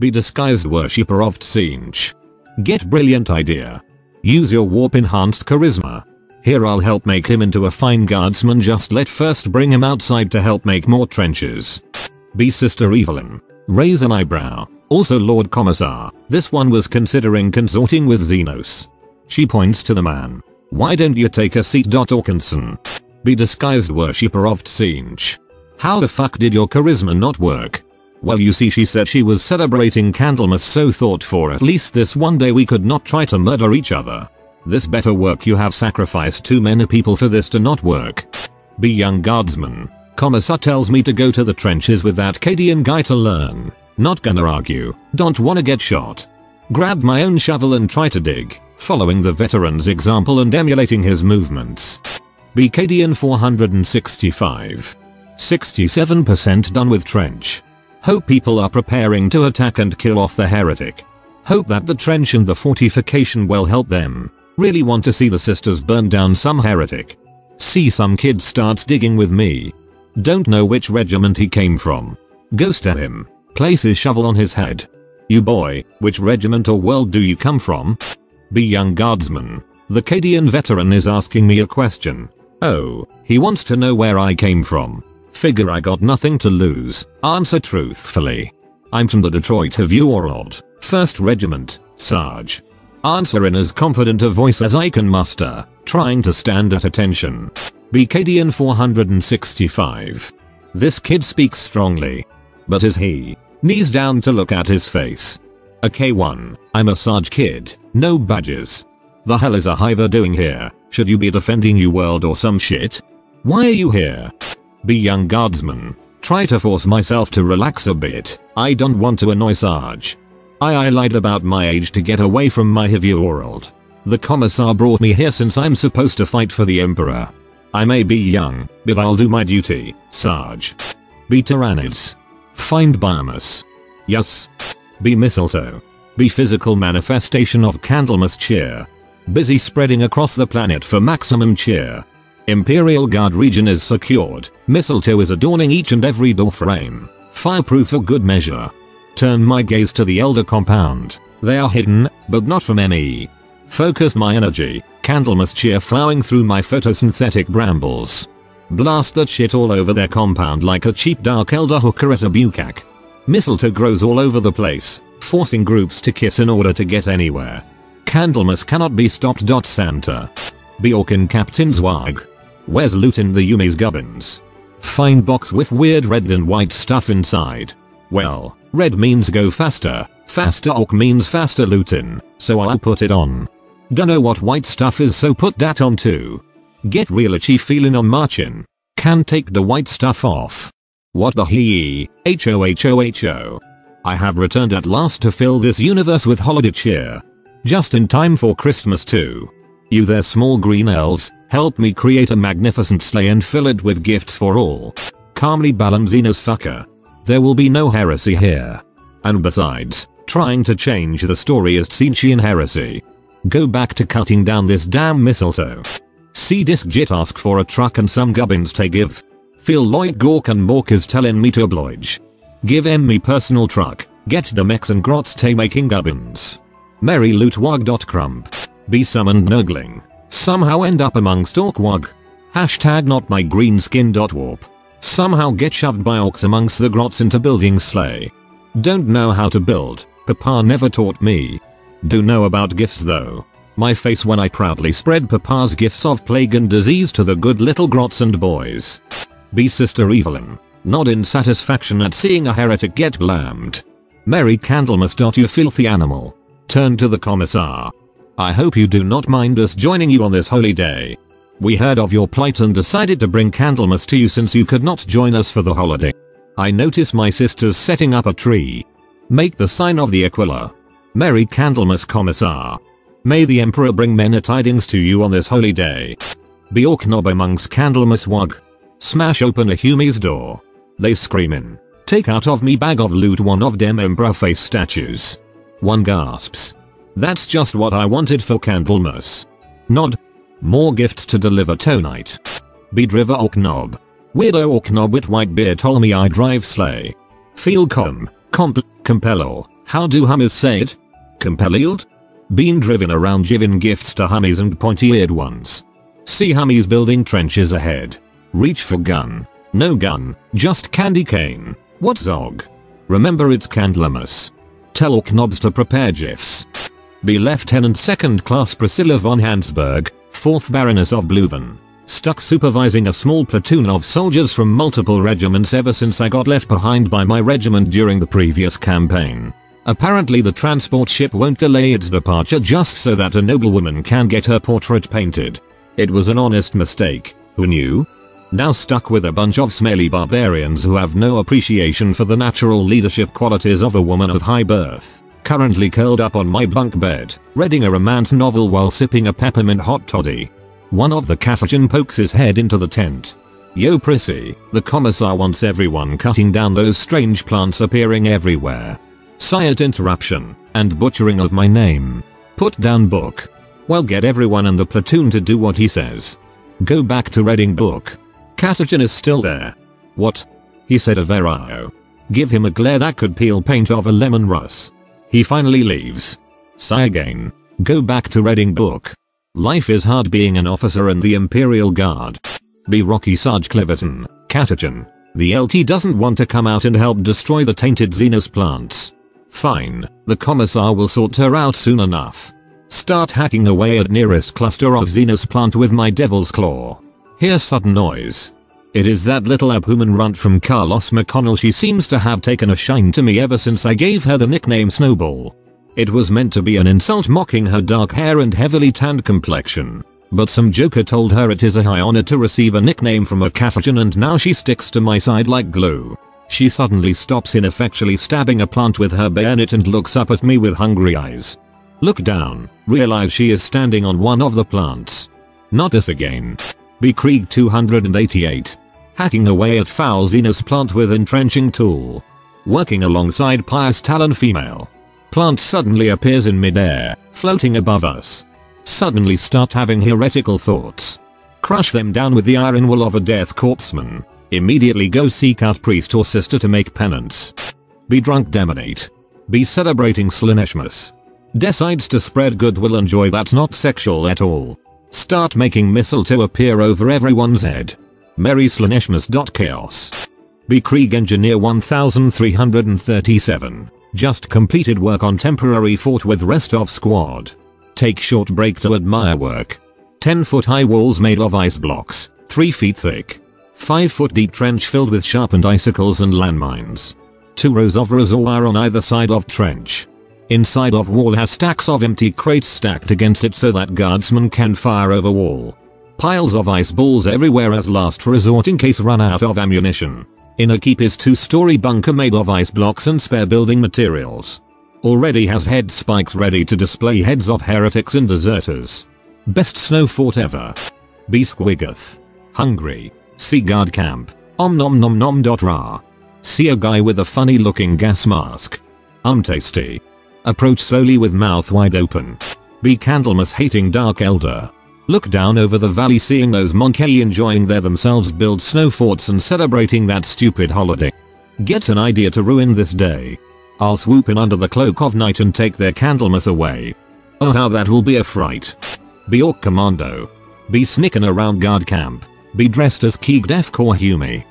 Be disguised worshipper of Tzeentch. Get brilliant idea. Use your warp enhanced charisma. Here I'll help make him into a fine guardsman just let first bring him outside to help make more trenches. Be Sister Evelyn. Raise an eyebrow. Also Lord Commissar, this one was considering consorting with Xenos. She points to the man. Why don't you take a seat. Orkinson? Be disguised worshipper of Tzeentch. How the fuck did your charisma not work? Well you see she said she was celebrating Candlemas so thought for at least this one day we could not try to murder each other. This better work you have sacrificed too many people for this to not work. Be young guardsman. Commissar tells me to go to the trenches with that Cadian guy to learn. Not gonna argue. Don't wanna get shot. Grab my own shovel and try to dig, following the veteran's example and emulating his movements. Cadian 465. 67% done with trench. Hope people are preparing to attack and kill off the heretic. Hope that the trench and the fortification will help them. Really want to see the sisters burn down some heretic. See some kid starts digging with me. Don't know which regiment he came from. Ghost at him. Place his shovel on his head. You boy, which regiment or world do you come from? Be young guardsman. The Cadian veteran is asking me a question. Oh, he wants to know where I came from. Figure I got nothing to lose. Answer truthfully. I'm from the Detroit Review World, 1st Regiment, Sarge. Answer in as confident a voice as I can muster, trying to stand at attention. BKDN 465. This kid speaks strongly. But is he? Knees down to look at his face. A K1, I'm a Sarge kid, no badges. The hell is a hiver doing here? Should you be defending you world or some shit? Why are you here? Be young guardsman. Try to force myself to relax a bit. I don't want to annoy Sarge. I, I lied about my age to get away from my heavy world. The commissar brought me here since I'm supposed to fight for the emperor. I may be young, but I'll do my duty, Sarge. Be Tyranids. Find biomass. Yes. Be mistletoe. Be physical manifestation of Candlemas cheer. Busy spreading across the planet for maximum cheer. Imperial Guard region is secured. Mistletoe is adorning each and every door frame. Fireproof for good measure. Turn my gaze to the Eldar compound. They are hidden, but not from ME. Focus my energy. Candlemas cheer flowing through my photosynthetic brambles. Blast that shit all over their compound like a cheap dark eldar hooker at a bukkake. Mistletoe grows all over the place, forcing groups to kiss in order to get anywhere. Candlemas cannot be stopped. Santa. Bjorken Captain Zwag. Where's loot in the Yumi's gubbins? Fine box with weird red and white stuff inside. Well, red means go faster, faster ok means faster lootin', so I'll put it on. Dunno what white stuff is so put that on too. Get real itchy feeling on marchin'. Can take the white stuff off. What the hee ho ho ho. I have returned at last to fill this universe with holiday cheer. Just in time for Christmas too. You there small green elves, help me create a magnificent sleigh and fill it with gifts for all. Calmly Balamzina's fucker. There will be no heresy here. And besides, trying to change the story is Tzeentchian heresy. Go back to cutting down this damn mistletoe. See disc jit ask for a truck and some gubbins to give. Feel Lloyd Gork and Mork is telling me to oblige. Give em me personal truck, get the mechs and grots te making gubbins. Merry loot wag.crump. Be summoned nurgling. Somehow end up amongst orkwag. Hashtag not my green skin. Warp. Somehow get shoved by orks amongst the grots into building sleigh. Don't know how to build, papa never taught me. Do know about gifts though. My face when I proudly spread papa's gifts of plague and disease to the good little grots and boys. Be Sister Evelyn. Nod in satisfaction at seeing a heretic get blammed. Merry Candlemas. You filthy animal. Turn to the commissar. I hope you do not mind us joining you on this holy day. We heard of your plight and decided to bring Candlemas to you since you could not join us for the holiday. I notice my sisters setting up a tree. Make the sign of the Aquila. Merry Candlemas Commissar. May the Emperor bring many tidings to you on this holy day. Bjorknob amongst Candlemas Wug. Smash open a Humi's door. They screamin'. Take out of me bag of loot one of dem Emperor face statues. One gasps. That's just what I wanted for Candlemas. Nod. More gifts to deliver tonight. Bedriver Orknob. Weirdo Orknob with white beard told me I drive sleigh. Feel com. Comp. Compello. How do Hummers say it? Compelled? Been driven around giving gifts to Hummies and pointy-eared ones. See Hummies building trenches ahead. Reach for gun. No gun, just candy cane. What Zog? Remember it's Candlemas. Tell knobs to prepare gifs. Be Lieutenant 2nd Class Priscilla von Hansberg, 4th Baroness of Bluven. Stuck supervising a small platoon of soldiers from multiple regiments ever since I got left behind by my regiment during the previous campaign. Apparently the transport ship won't delay its departure just so that a noblewoman can get her portrait painted. It was an honest mistake, who knew? Now stuck with a bunch of smelly barbarians who have no appreciation for the natural leadership qualities of a woman of high birth currently curled up on my bunk bed, reading a romance novel while sipping a peppermint hot toddy. One of the Catachan pokes his head into the tent. Yo prissy, the commissar wants everyone cutting down those strange plants appearing everywhere. Silent interruption, and butchering of my name. Put down book. Well get everyone in the platoon to do what he says. Go back to reading book. Catachan is still there. What? He said a Verayo. Give him a glare that could peel paint off a Leman Russ. He finally leaves. Sigh again. Go back to reading book. Life is hard being an officer in the Imperial Guard. Be Rocky Sarge Cliverton, Catachan. The LT doesn't want to come out and help destroy the tainted Xenos plants. Fine, the commissar will sort her out soon enough. Start hacking away at nearest cluster of Xenos plant with my devil's claw. Hear sudden noise. It is that little abhuman runt from Carlos McConnell she seems to have taken a shine to me ever since I gave her the nickname Snowball. It was meant to be an insult mocking her dark hair and heavily tanned complexion. But some joker told her it is a high honor to receive a nickname from a Catachan and now she sticks to my side like glue. She suddenly stops ineffectually stabbing a plant with her bayonet and looks up at me with hungry eyes. Look down, realize she is standing on one of the plants. Not us again. B. Krieg 288. Hacking away at Xenos plant with entrenching tool. Working alongside pious Tallarn female. Plant suddenly appears in midair, floating above us. Suddenly start having heretical thoughts. Crush them down with the iron will of a death Korpsman. Immediately go seek out priest or sister to make penance. Be drunk demonette. Be celebrating Slaaneschmas. Decides to spread goodwill and joy that's not sexual at all. Start making mistletoe appear over everyone's head. Merry Slaaneschmas.chaos. B. Krieg Engineer 1337. Just completed work on temporary fort with rest of squad. Take short break to admire work. 10 foot high walls made of ice blocks, 3 feet thick. 5 foot deep trench filled with sharpened icicles and landmines. 2 rows of reservoir on either side of trench. Inside of wall has stacks of empty crates stacked against it so that guardsmen can fire over wall. Piles of ice balls everywhere as last resort in case run out of ammunition. In a keep is two story bunker made of ice blocks and spare building materials. Already has head spikes ready to display heads of heretics and deserters. Best snow fort ever. Be Squiggoth. Hungry. See guard camp. Om nom nom nom dot ra. See a guy with a funny looking gas mask. Um tasty. Approach slowly with mouth wide open. Be Candlemas hating Dark Eldar. Look down over the valley seeing those Monkey enjoying their themselves build snow forts and celebrating that stupid holiday. Get an idea to ruin this day. I'll swoop in under the cloak of night and take their Candlemas away. Oh how that will be a fright. Be Ork Commando. Be snicking around guard camp. Be dressed as Keeg Def Humi.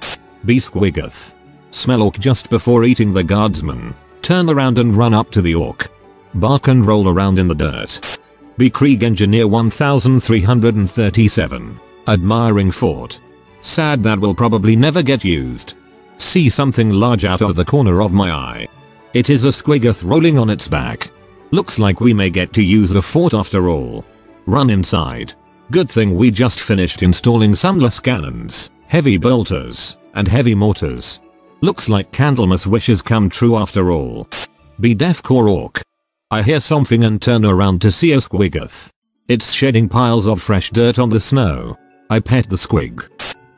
Be Squiggoth. Smell Ork just before eating the guardsman. Turn around and run up to the ork. Bark and roll around in the dirt. Be Krieg Engineer 1337. Admiring fort. Sad that will probably never get used. See something large out of the corner of my eye. It is a squiggoth rolling on its back. Looks like we may get to use the fort after all. Run inside. Good thing we just finished installing some lascannons, heavy bolters, and heavy mortars. Looks like Candlemas wishes come true after all. Be Deathcore Ork. I hear something and turn around to see a squiggoth. It's shedding piles of fresh dirt on the snow. I pet the squig.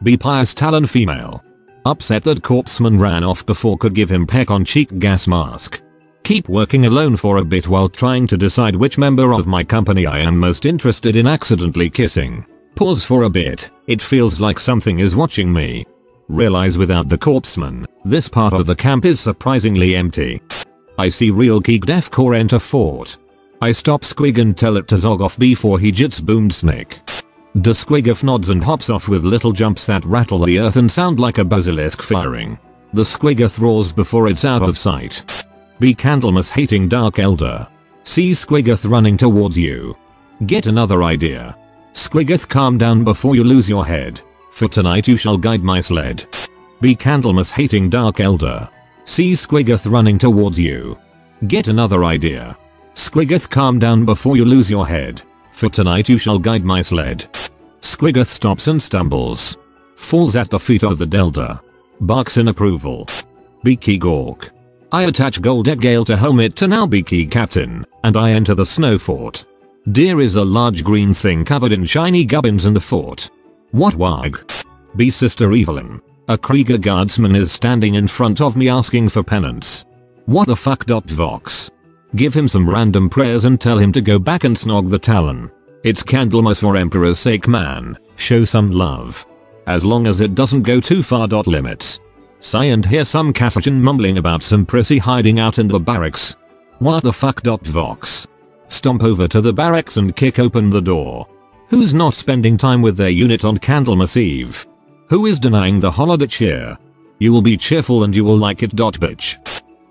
Be Pious Tallarn Female. Upset that Korpsman ran off before could give him peck on cheek gas mask. Keep working alone for a bit while trying to decide which member of my company I am most interested in accidentally kissing. Pause for a bit, it feels like something is watching me. Realize without the Korpsman, this part of the camp is surprisingly empty. I see real Keeg Defcore enter fort. I stop Squig and tell it to zog off before he jits boomed snick. The Squiggoth nods and hops off with little jumps that rattle the earth and sound like a basilisk firing. The Squiggoth roars before it's out of sight. Be Candlemas hating Dark Eldar. See Squiggoth running towards you. Get another idea. Squiggoth calm down before you lose your head. For tonight you shall guide my sled. Be Candlemas hating Dark Eldar. See Squiggoth running towards you. Get another idea. Squiggoth calm down before you lose your head. For tonight you shall guide my sled. Squiggoth stops and stumbles. Falls at the feet of the Delta. Barks in approval. Beaky Gawk. I attach Gold Gale to helmet to now Beaky Captain, and I enter the snow fort. Deer is a large green thing covered in shiny gubbins in the fort. What wag? Be Sister Evelyn. A Krieger guardsman is standing in front of me asking for penance. What the fuck. Vox. Give him some random prayers and tell him to go back and snog the Tallarn. It's Candlemas for Emperor's sake man, show some love. As long as it doesn't go too far. Limits. Sigh and hear some Catachan mumbling about some prissy hiding out in the barracks. What the fuck. Vox. Stomp over to the barracks and kick open the door. Who's not spending time with their unit on Candlemas Eve? Who is denying the holiday cheer? You will be cheerful and you will like it. Dot Bitch.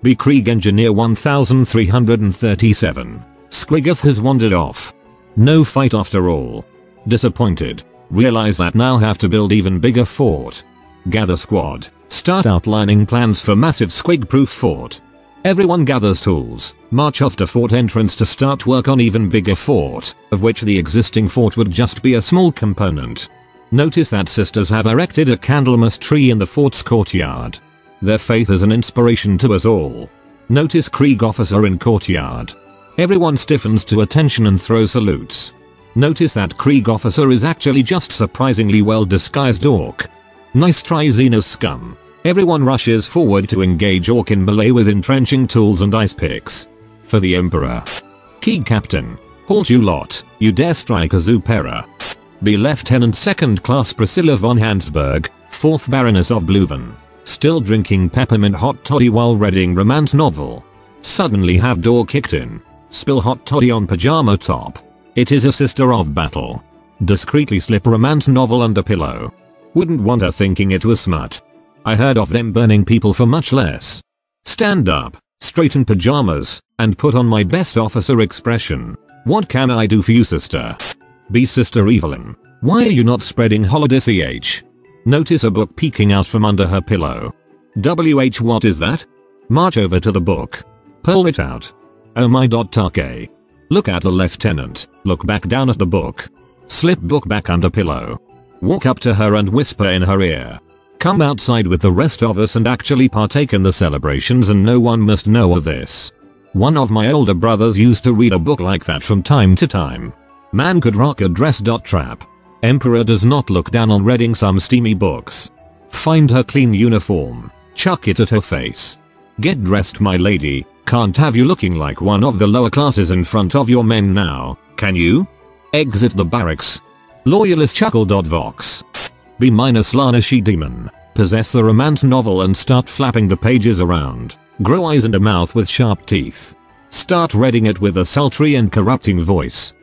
Be Krieg Engineer 1337. Squiggoth has wandered off. No fight after all. Disappointed. Realize that now have to build even bigger fort. Gather squad. Start outlining plans for massive squig proof fort. Everyone gathers tools, march off to fort entrance to start work on even bigger fort, of which the existing fort would just be a small component. Notice that sisters have erected a Candlemas tree in the fort's courtyard. Their faith is an inspiration to us all. Notice Krieg officer in courtyard. Everyone stiffens to attention and throws salutes. Notice that Krieg officer is actually just surprisingly well disguised ork. Nice try Xenos scum. Everyone rushes forward to engage ork in melee with entrenching tools and ice picks. For the emperor. Key captain. Halt you lot, you dare strike a Zupera. Be Lieutenant 2nd Class Priscilla von Hansberg, 4th Baroness of Bluven. Still drinking peppermint hot toddy while reading romance novel. Suddenly have door kicked in. Spill hot toddy on pajama top. It is a sister of battle. Discreetly slip romance novel under pillow. Wouldn't want her thinking it was smut. I heard of them burning people for much less. Stand up, straighten pajamas, and put on my best officer expression. What can I do for you sister? Be Sister Evelyn. Why are you not spreading holiday ch? Notice a book peeking out from under her pillow. WH what is that? March over to the book. Pull it out. Oh my dot take. Look at the lieutenant, look back down at the book. Slip book back under pillow. Walk up to her and whisper in her ear. Come outside with the rest of us and actually partake in the celebrations and no one must know of this. One of my older brothers used to read a book like that from time to time. Man could rock a dress. Trap. Emperor does not look down on reading some steamy books. Find her clean uniform. Chuck it at her face. Get dressed my lady, can't have you looking like one of the lower classes in front of your men now, can you? Exit the barracks. Loyalist chuckle. Vox. B minus Lana she demon. Possess the romance novel and start flapping the pages around. Grow eyes and a mouth with sharp teeth. Start reading it with a sultry and corrupting voice.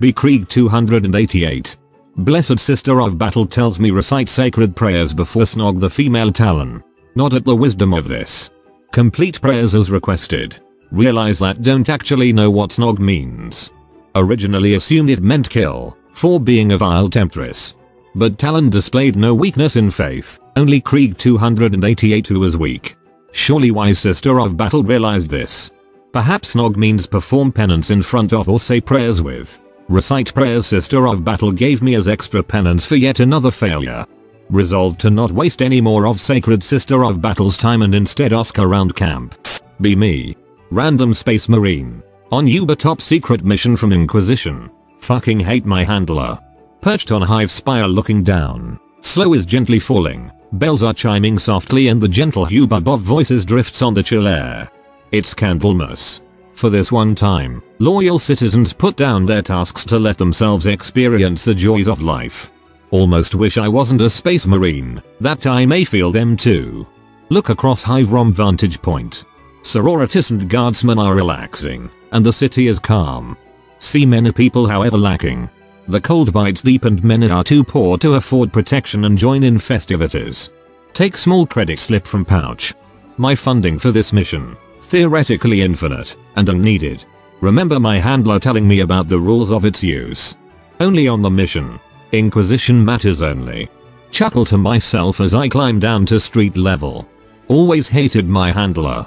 Be Krieg 288. Blessed Sister of Battle tells me recite sacred prayers before snog the female Tallarn. Not at the wisdom of this. Complete prayers as requested. Realize that don't actually know what snog means. Originally assumed it meant kill, for being a vile temptress. But Tallarn displayed no weakness in faith, only Krieg 288 who was weak. Surely wise sister of battle realized this. Perhaps snog means perform penance in front of or say prayers with. Recite prayers sister of battle gave me as extra penance for yet another failure resolved to not waste any more of Sacred Sister of Battle's time and instead ask around camp. Be me. Random Space Marine. On Uber top secret mission from Inquisition. Fucking hate my handler. Perched on Hive Spire looking down. Slow is gently falling. Bells are chiming softly and the gentle Hubab of voices drifts on the chill air. It's Candlemas. For this one time, loyal citizens put down their tasks to let themselves experience the joys of life. Almost wish I wasn't a space marine, that I may feel them too. Look across Rom vantage point. Sororitas and guardsmen are relaxing, and the city is calm. See many people however lacking. The cold bites deep and many are too poor to afford protection and join in festivities. Take small credit slip from pouch. My funding for this mission, theoretically infinite, and unneeded. Remember my handler telling me about the rules of its use. Only on the mission. Inquisition matters only. Chuckle to myself as I climb down to street level. Always hated my handler.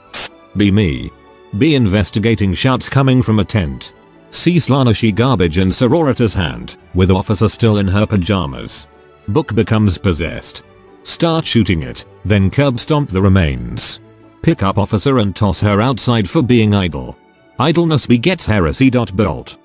Be me. Be investigating shouts coming from a tent. See Slaaneshi garbage in sororitas hand, with officer still in her pajamas. Book becomes possessed. Start shooting it, then curb stomp the remains. Pick up officer and toss her outside for being idle. Idleness begets heresy. Bolt.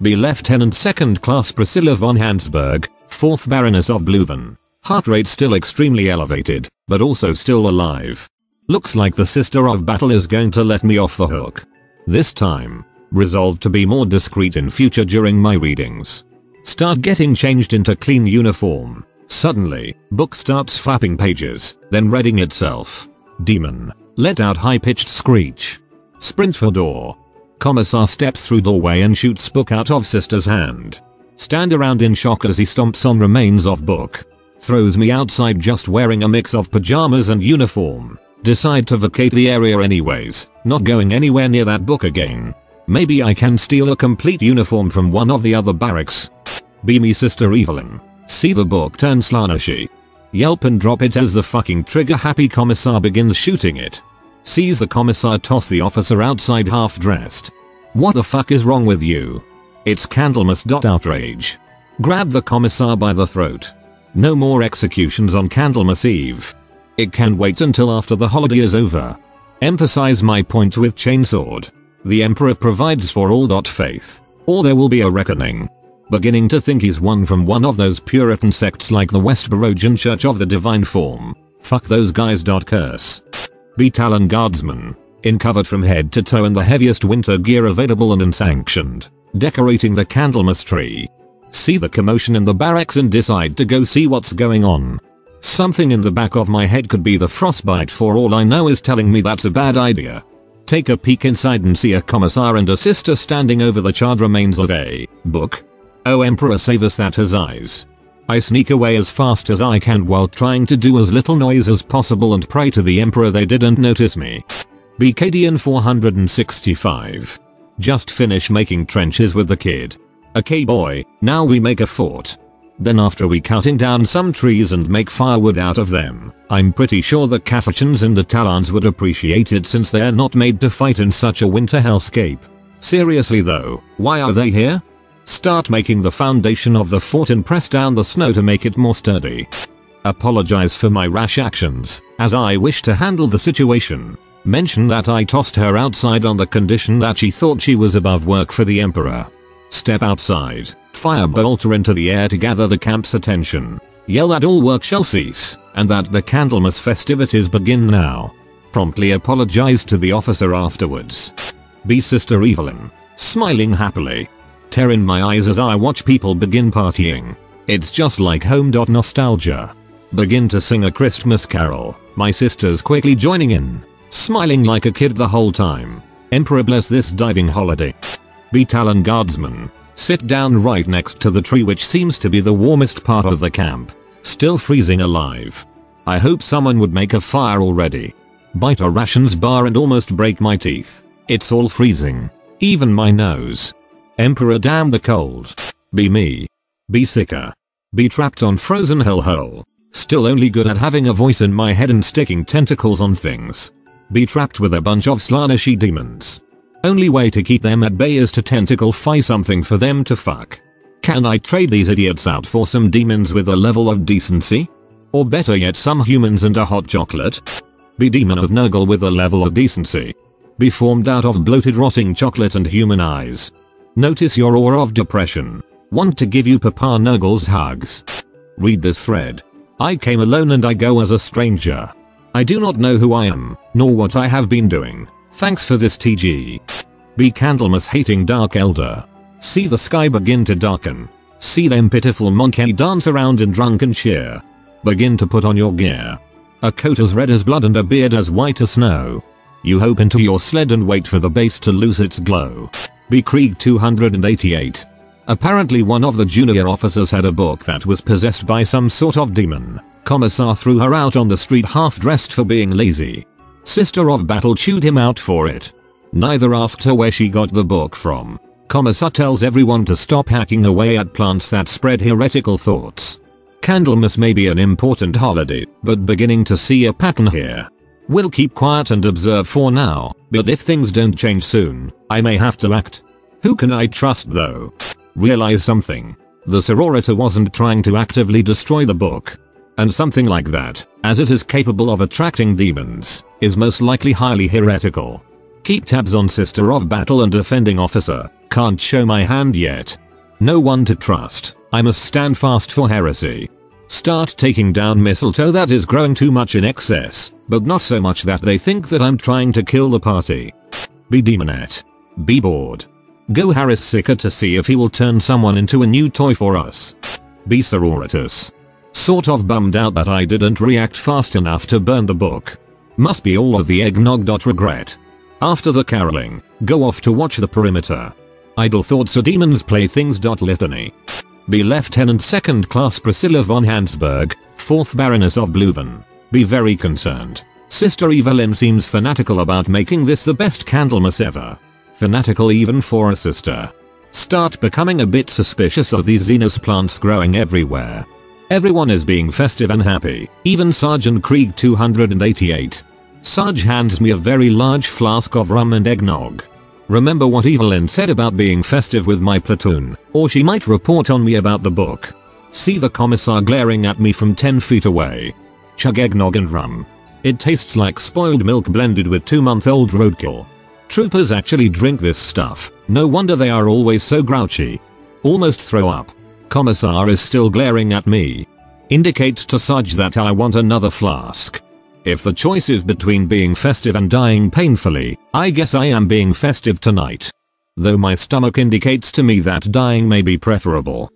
Be Lieutenant 2nd Class Priscilla von Hansberg, 4th Baroness of Bluven. Heart rate still extremely elevated, but also still alive. Looks like the Sister of Battle is going to let me off the hook. This time. Resolved to be more discreet in future during my readings. Start getting changed into clean uniform. Suddenly, book starts flapping pages, then reading itself. Demon. Let out high-pitched screech. Sprint for door. Commissar steps through doorway and shoots book out of sister's hand. Stand around in shock as he stomps on remains of book. Throws me outside just wearing a mix of pajamas and uniform. Decide to vacate the area anyways, not going anywhere near that book again. Maybe I can steal a complete uniform from one of the other barracks. Be me Sister Evelyn. See the book turn Slaaneshi. Yelp and drop it as the fucking trigger happy commissar begins shooting it. Sees the commissar toss the officer outside half dressed. What the fuck is wrong with you? It's Candlemas. Outrage. Grab the commissar by the throat. No more executions on Candlemas Eve. It can wait until after the holiday is over. Emphasize my point with chainsword. The emperor provides for all. dot Faith. Or there will be a reckoning. Beginning to think he's one from one of those puritan sects like the West Barogian Church of the Divine Form. Fuck those guys. dot Curse. Be Tallarn Guardsman. In covered from head to toe in the heaviest winter gear available and unsanctioned. Decorating the Candlemas tree see the commotion in the barracks and decide to go see what's going on. Something in the back of my head could be the frostbite for all I know is telling me that's a bad idea. Take a peek inside and see a commissar and a sister standing over the charred remains of a book. Oh emperor save us at his eyes. I sneak away as fast as I can while trying to do as little noise as possible and pray to the emperor they didn't notice me. BKDN 465. Just finish making trenches with the kid. Okay boy, now we make a fort. Then after we cutting down some trees and make firewood out of them, I'm pretty sure the Catachans and the Tallarns would appreciate it since they're not made to fight in such a winter hellscape. Seriously though, why are they here? Start making the foundation of the fort and press down the snow to make it more sturdy. Apologize for my rash actions, as I wish to handle the situation. Mention that I tossed her outside on the condition that she thought she was above work for the Emperor. Step outside, fire bolter into the air to gather the camp's attention. Yell that all work shall cease, and that the Candlemas festivities begin now. Promptly apologize to the officer afterwards. Be Sister Evelyn. Smiling happily. Tear in my eyes as I watch people begin partying. It's just like home. Nostalgia. Begin to sing a Christmas carol, my sisters quickly joining in. Smiling like a kid the whole time. Emperor bless this diving holiday. Be Tallarn Guardsman. Sit down right next to the tree which seems to be the warmest part of the camp. Still freezing alive. I hope someone would make a fire already. Bite a rations bar and almost break my teeth. It's all freezing. Even my nose. Emperor damn the cold. Be me. Be sicker. Be trapped on frozen hellhole. Still only good at having a voice in my head and sticking tentacles on things. Be trapped with a bunch of Slaaneshi demons. Only way to keep them at bay is to tentacle fi something for them to fuck. Can I trade these idiots out for some demons with a level of decency? Or better yet some humans and a hot chocolate? Be demon of Nurgle with a level of decency. Be formed out of bloated rotting chocolate and human eyes. Notice your aura of depression. Want to give you Papa Nuggles hugs. Read this thread. I came alone and I go as a stranger. I do not know who I am, nor what I have been doing. Thanks for this TG. Be Candlemas hating Dark Eldar. See the sky begin to darken. See them pitiful monkey dance around in drunken cheer. Begin to put on your gear. A coat as red as blood and a beard as white as snow. You hope into your sled and wait for the base to lose its glow. B. Krieg 288. Apparently one of the junior officers had a book that was possessed by some sort of demon. Commissar threw her out on the street half dressed for being lazy. Sister of Battle chewed him out for it. Neither asked her where she got the book from. Commissar tells everyone to stop hacking away at plants that spread heretical thoughts. Candlemas may be an important holiday, but beginning to see a pattern here. We'll keep quiet and observe for now, but if things don't change soon, I may have to act. Who can I trust though? Realize something. The sororita wasn't trying to actively destroy the book. And something like that, as it is capable of attracting demons, is most likely highly heretical. Keep tabs on Sister of Battle and Defending Officer, can't show my hand yet. No one to trust. I must stand fast for heresy. Start taking down mistletoe that is growing too much in excess, but not so much that they think that I'm trying to kill the party. Be demonette. Be bored. Go harass Sicker to see if he will turn someone into a new toy for us. Be sororitas. Sort of bummed out that I didn't react fast enough to burn the book. Must be all of the eggnog. Regret. After the caroling, go off to watch the perimeter. Idle thoughts are demons playthings. Litany. Be Lieutenant 2nd Class Priscilla von Hansberg, 4th Baroness of Bluven. Be very concerned. Sister Evelyn seems fanatical about making this the best Candlemas ever. Fanatical even for a sister. Start becoming a bit suspicious of these Xenos plants growing everywhere. Everyone is being festive and happy, even Sergeant Krieg 288. Sarge hands me a very large flask of rum and eggnog. Remember what Evelyn said about being festive with my platoon, or she might report on me about the book. See the commissar glaring at me from 10 feet away. Chug eggnog and rum. It tastes like spoiled milk blended with 2 month old roadkill. Troopers actually drink this stuff, no wonder they are always so grouchy. Almost throw up. Commissar is still glaring at me. Indicates to Sarge that I want another flask. If the choice is between being festive and dying painfully, I guess I am being festive tonight. Though my stomach indicates to me that dying may be preferable.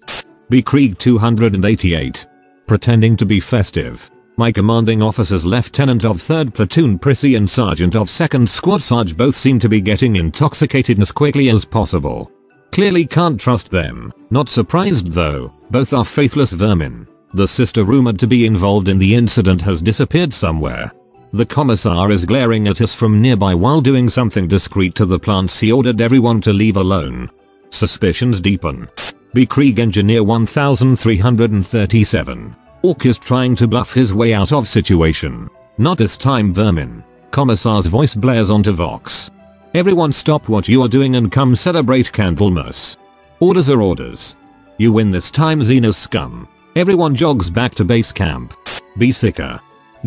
B. Krieg 288. Pretending to be festive. My commanding officers Lieutenant of 3rd Platoon Prissy and Sergeant of 2nd Squad Sarge both seem to be getting intoxicated as quickly as possible. Clearly can't trust them. Not surprised though, both are faithless vermin. The sister rumored to be involved in the incident has disappeared somewhere. The commissar is glaring at us from nearby while doing something discreet to the plants he ordered everyone to leave alone. Suspicions deepen. B. Krieg Engineer 1337. Ork is trying to bluff his way out of situation. Not this time vermin. Commissar's voice blares onto Vox. Everyone stop what you are doing and come celebrate Candlemas. Orders are orders. You win this time Xenos scum. Everyone jogs back to base camp. Be sicker.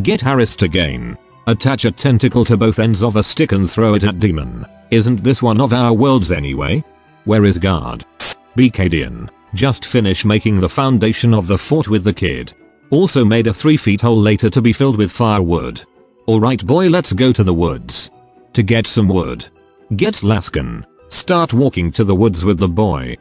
Get harassed again. Attach a tentacle to both ends of a stick and throw it at demon. Isn't this one of our worlds anyway? Where is guard? Be Cadian. Just finish making the foundation of the fort with the kid. Also made a 3 feet hole later to be filled with firewood. Alright boy let's go to the woods. To get some wood. Get lasgun. Start walking to the woods with the boy.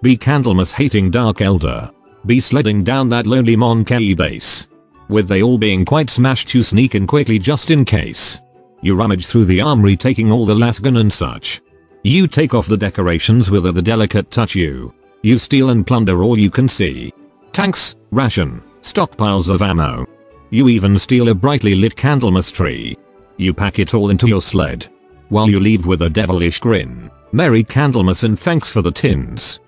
Be Candlemas hating Dark Eldar be sledding down that lonely mon-keigh base. With they all being quite smashed you sneak in quickly just in case. You rummage through the armory taking all the lasgun and such. You take off the decorations with a the delicate touch you. You steal and plunder all you can see. Tanks, ration, stockpiles of ammo. You even steal a brightly lit Candlemas tree. You pack it all into your sled. While you leave with a devilish grin. Merry Candlemas and thanks for the tins.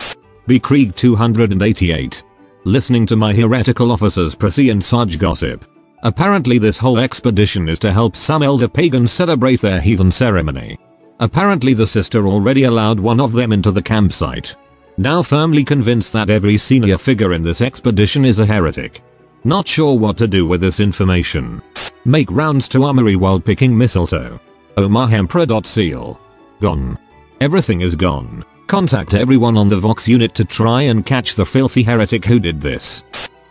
B. Krieg 288 listening to my heretical officers Prissy and Sarge gossip. Apparently this whole expedition is to help some eldar pagans celebrate their heathen ceremony. Apparently the sister already allowed one of them into the campsite. Now firmly convinced that every senior figure in this expedition is a heretic. Not sure what to do with this information. Make rounds to armory while picking mistletoe. Omar Emperor.seal. Gone. Everything is gone. Contact everyone on the Vox unit to try and catch the filthy heretic who did this.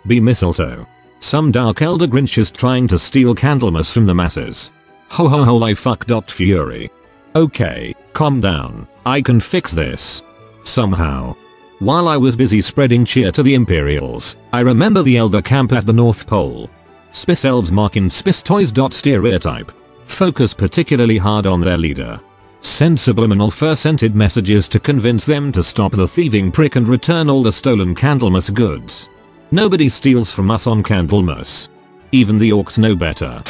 Be mistletoe. Some dark eldar Grinch is trying to steal Candlemas from the masses. Ho ho ho I fuck. Fury. Okay, calm down. I can fix this. Somehow. While I was busy spreading cheer to the Imperials, I remember the Eldar camp at the North Pole. Spiss elves marking Spiss toys. Stereotype. Focus particularly hard on their leader. Send subliminal fur-scented messages to convince them to stop the thieving prick and return all the stolen Candlemas goods. Nobody steals from us on Candlemas. Even the orks know better.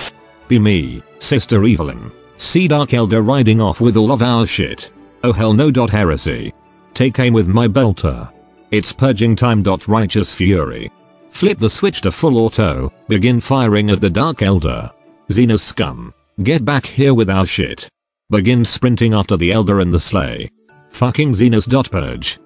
Be me, Sister Evelyn. See Dark Eldar riding off with all of our shit. Oh hell no. Heresy. Take aim with my bolter. It's purging time. Righteous fury. Flip the switch to full auto, begin firing at the Dark Eldar. Xenos scum. Get back here with our shit. Begin sprinting after the Eldar and the sleigh. Fucking Xenos. Purge.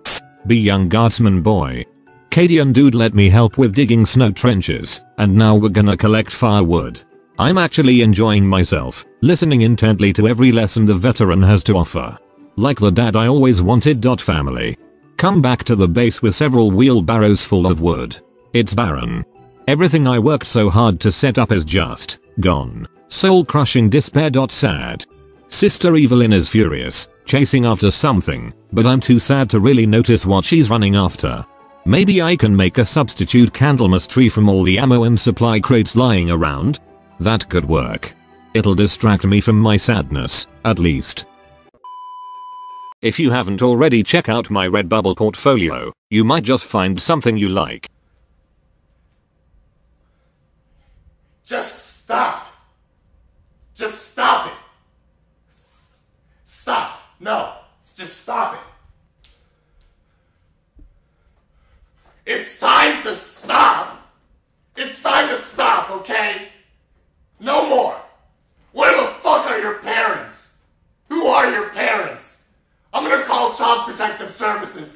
Be young guardsman boy. Cadian dude let me help with digging snow trenches, and now we're gonna collect firewood. I'm actually enjoying myself, listening intently to every lesson the veteran has to offer. Like the dad I always wanted. Dot family. Come back to the base with several wheelbarrows full of wood. It's barren. Everything I worked so hard to set up is just gone. Soul crushing despair. Dot sad. Sister Evelyn is furious, chasing after something, but I'm too sad to really notice what she's running after. Maybe I can make a substitute Candlemas tree from all the ammo and supply crates lying around? That could work. It'll distract me from my sadness, at least. If you haven't already check out my Redbubble portfolio, you might just find something you like. Just stop. Just stop. No. Just stop it. It's time to stop. It's time to stop, okay? No more. Where the fuck are your parents? Who are your parents? I'm gonna call Child Protective Services